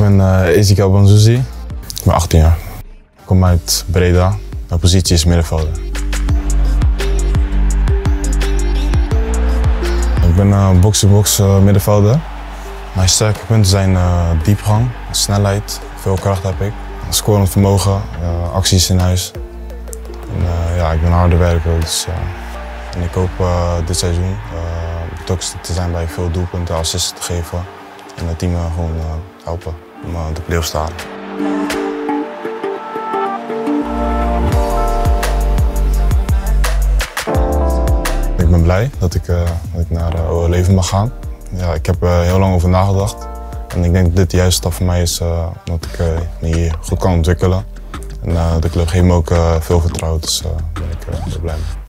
uh, Ezekiel Banzuzi. Ik ben 18 jaar. Ik kom uit Breda. Mijn positie is middenvelder. Ik ben een box-to-box uh, middenvelder. Mijn sterke punten zijn uh, diepgang, snelheid, veel kracht heb ik. Scorend vermogen, uh, acties in huis. En, ja, ik ben harde werker, dus, en ik hoop dit seizoen betrokken te zijn bij veel doelpunten, assists te geven. En het team gewoon helpen om de play-offs te halen. Ik ben blij dat ik, uh, ik naar uh, Leven mag gaan. Ja, ik heb er heel lang over nagedacht. En ik denk dat dit de juiste stap voor mij is, uh, dat ik me hier goed kan ontwikkelen. En de club geeft me ook veel vertrouwen, dus daar ben ik heel blij mee.